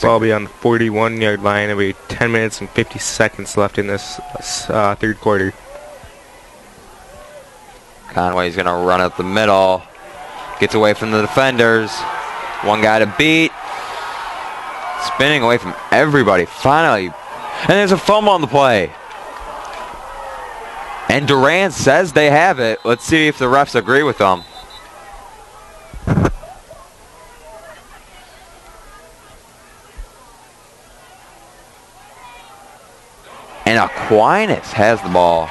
Ball will be on the 41 yard line. It'll be 10 minutes and 50 seconds left in this uh, third quarter. Conway's going to run up the middle. Gets away from the defenders. One guy to beat. Spinning away from everybody. Finally. And there's a fumble on the play. And Durand says they have it. Let's see if the refs agree with them. And Aquinas has the ball.